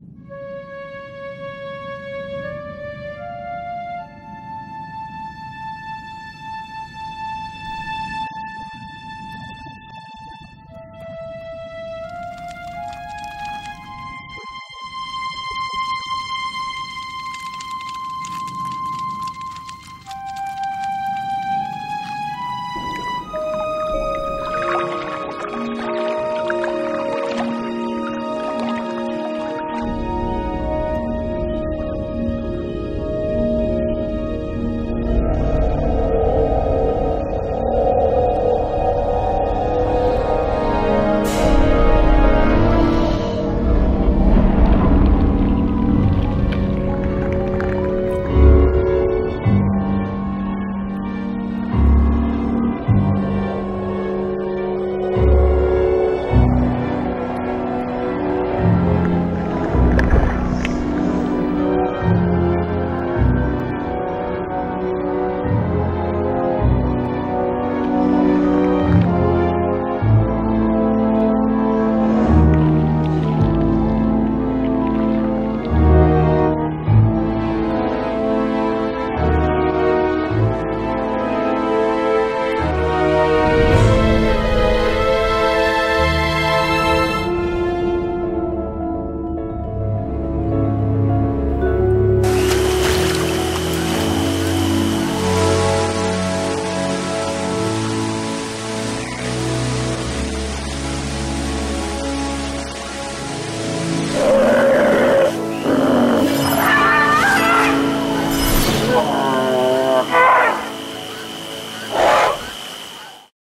you